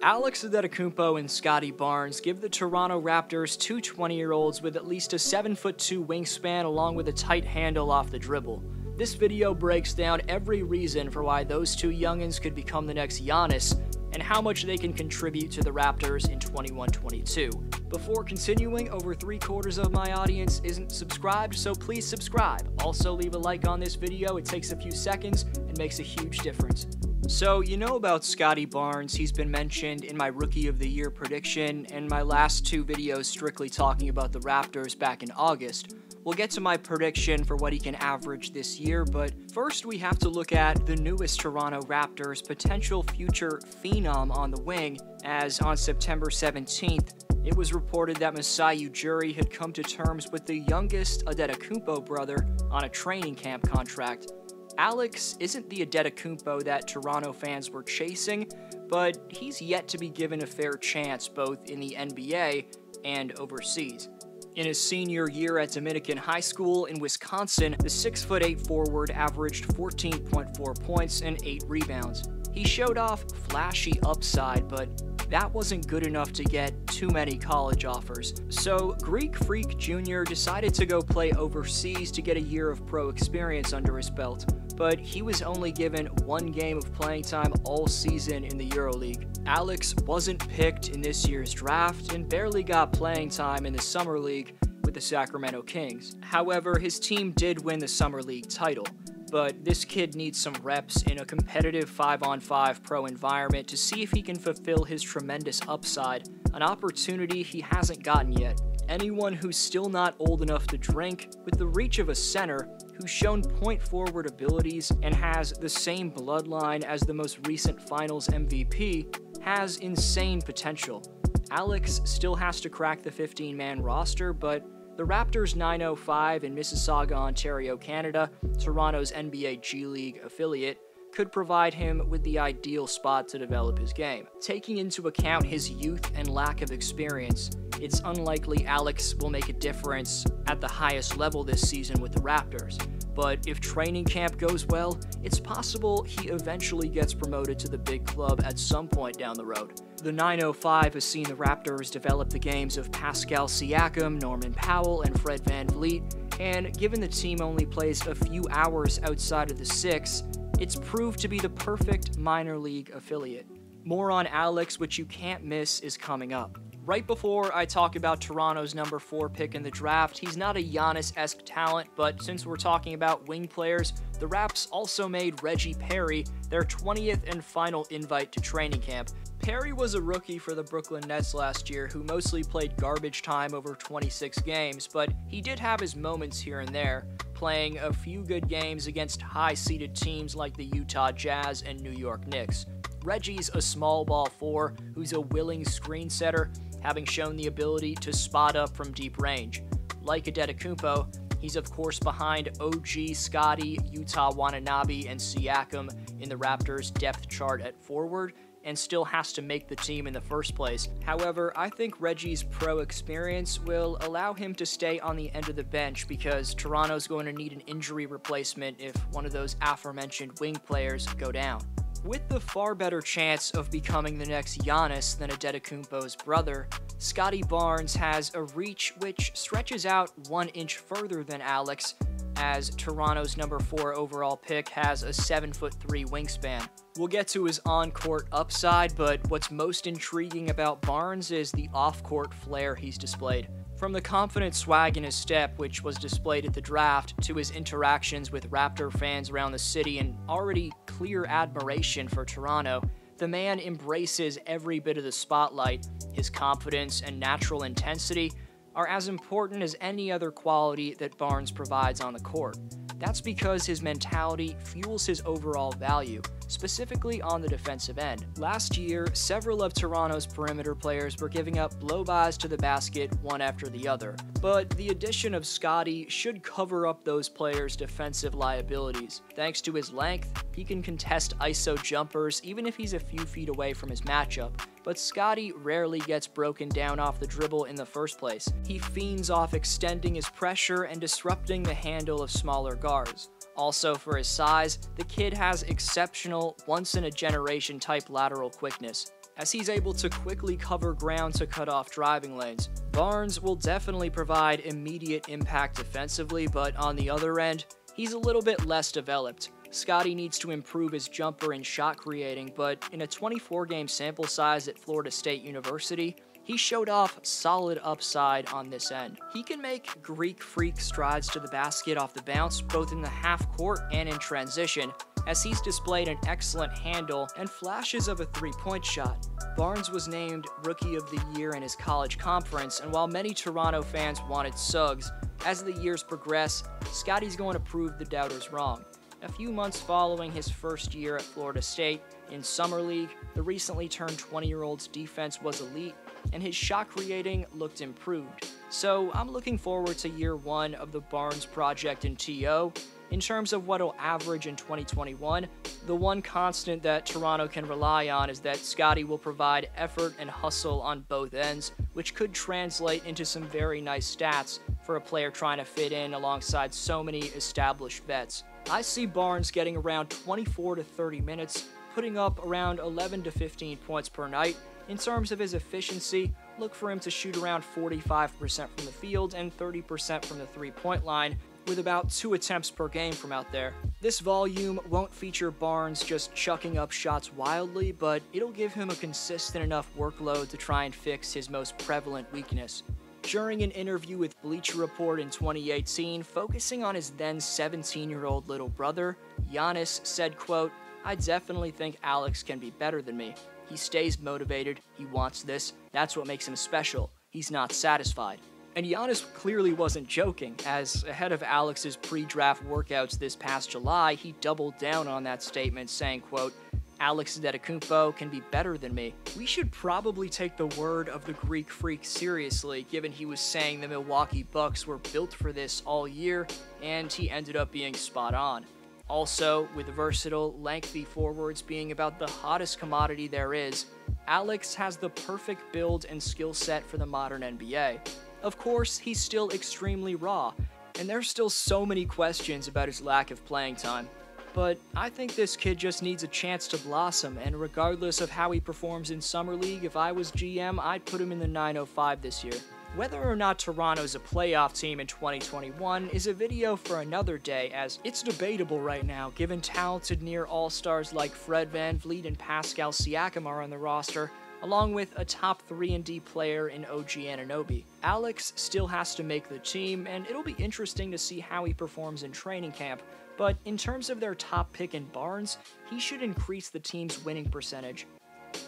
Alex Antetokounmpo and Scottie Barnes give the Toronto Raptors two 20-year-olds with at least a 7'2 wingspan along with a tight handle off the dribble. This video breaks down every reason for why those two youngins could become the next Giannis and how much they can contribute to the Raptors in 21-22. Before continuing, over three quarters of my audience isn't subscribed, so please subscribe. Also leave a like on this video, it takes a few seconds and makes a huge difference. So, you know about Scottie Barnes, he's been mentioned in my Rookie of the Year prediction, and my last two videos strictly talking about the Raptors back in August. We'll get to my prediction for what he can average this year, but first we have to look at the newest Toronto Raptors potential future phenom on the wing, as on September 17th, it was reported that Masai Ujiri had come to terms with the youngest Antetokounmpo brother on a training camp contract. Alex isn't the Antetokounmpo that Toronto fans were chasing, but he's yet to be given a fair chance both in the NBA and overseas. In his senior year at Dominican High School in Wisconsin, the 6'8 forward averaged 14.4 points and 8 rebounds. He showed off flashy upside, but that wasn't good enough to get too many college offers. So Greek Freak Jr. decided to go play overseas to get a year of pro experience under his belt but he was only given one game of playing time all season in the EuroLeague. Alex wasn't picked in this year's draft and barely got playing time in the Summer League with the Sacramento Kings. However, his team did win the Summer League title but this kid needs some reps in a competitive 5 on 5 pro environment to see if he can fulfill his tremendous upside, an opportunity he hasn't gotten yet. Anyone who's still not old enough to drink, with the reach of a center, who's shown point forward abilities and has the same bloodline as the most recent finals MVP, has insane potential. Alex still has to crack the 15 man roster, but the Raptors 905 in Mississauga, Ontario, Canada, Toronto's NBA G League affiliate, could provide him with the ideal spot to develop his game. Taking into account his youth and lack of experience, it's unlikely Alex will make a difference at the highest level this season with the Raptors. But if training camp goes well, it's possible he eventually gets promoted to the big club at some point down the road. The 905 has seen the Raptors develop the games of Pascal Siakam, Norman Powell, and Fred Van VanVleet, and given the team only plays a few hours outside of the six, it's proved to be the perfect minor league affiliate. More on Alex, which you can't miss, is coming up. Right before I talk about Toronto's number 4 pick in the draft, he's not a Giannis-esque talent, but since we're talking about wing players, the Raps also made Reggie Perry their 20th and final invite to training camp, Perry was a rookie for the Brooklyn Nets last year who mostly played garbage time over 26 games, but he did have his moments here and there, playing a few good games against high seeded teams like the Utah Jazz and New York Knicks. Reggie's a small ball four who's a willing screen setter, having shown the ability to spot up from deep range. Like Antetokounmpo, he's of course behind OG, Scottie, Yuta Watanabe, and Siakam in the Raptors' depth chart at forward, and still has to make the team in the first place. However, I think Reggie's pro experience will allow him to stay on the end of the bench because Toronto's going to need an injury replacement if one of those aforementioned wing players go down. With the far better chance of becoming the next Giannis than Antetokounmpo's brother, Scottie Barnes has a reach which stretches out one inch further than Alex as Toronto's number 4 overall pick has a 7 foot 3 wingspan. We'll get to his on-court upside, but what's most intriguing about Barnes is the off-court flair he's displayed. From the confident swag in his step, which was displayed at the draft, to his interactions with Raptor fans around the city and already clear admiration for Toronto, the man embraces every bit of the spotlight. His confidence and natural intensity are as important as any other quality that Barnes provides on the court. That's because his mentality fuels his overall value, specifically on the defensive end. Last year, several of Toronto's perimeter players were giving up blow-bys to the basket one after the other, but the addition of Scottie should cover up those players' defensive liabilities. Thanks to his length, he can contest ISO jumpers even if he's a few feet away from his matchup, but Scottie rarely gets broken down off the dribble in the first place. He fiends off extending his pressure and disrupting the handle of smaller guards. Also, for his size, the kid has exceptional, once in a generation type lateral quickness. as he's able to quickly cover ground to cut off driving lanes. Barnes will definitely provide immediate impact defensively, but on the other end, he's a little bit less developed. Scottie needs to improve his jumper and shot creating, but in a 24 game sample size at Florida State University, he showed off solid upside on this end. He can make Greek freak strides to the basket off the bounce, both in the half court and in transition, as he's displayed an excellent handle and flashes of a three point shot. Barnes was named Rookie of the Year in his college conference, and while many Toronto fans wanted Suggs, as the years progress, Scottie's going to prove the doubters wrong. A few months following his first year at Florida State, in Summer League, the recently turned 20 year old's defense was elite, and his shot creating looked improved. So I'm looking forward to year one of the Barnes project in TO. In terms of what he'll average in 2021, the one constant that Toronto can rely on is that Scottie will provide effort and hustle on both ends, which could translate into some very nice stats for a player trying to fit in alongside so many established vets. I see Barnes getting around 24 to 30 minutes, putting up around 11 to 15 points per night. In terms of his efficiency, look for him to shoot around 45% from the field and 30% from the three point line, with about two attempts per game from out there. This volume won't feature Barnes just chucking up shots wildly, but it'll give him a consistent enough workload to try and fix his most prevalent weakness. During an interview with Bleacher Report in 2018, focusing on his then 17-year-old little brother, Giannis said, quote, I definitely think Alex can be better than me. He stays motivated, he wants this, that's what makes him special. He's not satisfied. And Giannis clearly wasn't joking, as ahead of Alex's pre-draft workouts this past July, he doubled down on that statement, saying, quote, Alex Antetokounmpo can be better than me. We should probably take the word of the Greek freak seriously, given he was saying the Milwaukee Bucks were built for this all year, and he ended up being spot on. Also, with versatile, lengthy forwards being about the hottest commodity there is, Alex has the perfect build and skill set for the modern NBA. Of course, he's still extremely raw, and there's still so many questions about his lack of playing time but I think this kid just needs a chance to blossom, and regardless of how he performs in Summer League, if I was GM, I'd put him in the 905 this year. Whether or not Toronto's a playoff team in 2021 is a video for another day, as it's debatable right now given talented near all stars like Fred Van VanVleet and Pascal Siakam are on the roster, along with a top 3 and D player in OG Anunoby. Alex still has to make the team, and it'll be interesting to see how he performs in training camp, but in terms of their top pick in Barnes, he should increase the team's winning percentage.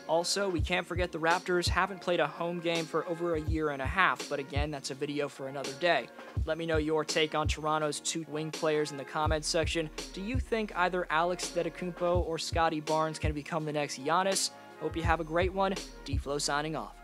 Also, we can't forget the Raptors haven't played a home game for over a year and a half, but again, that's a video for another day. Let me know your take on Toronto's two wing players in the comments section. Do you think either Alex Antetokounmpo or Scottie Barnes can become the next Giannis? Hope you have a great one. D-Flow signing off.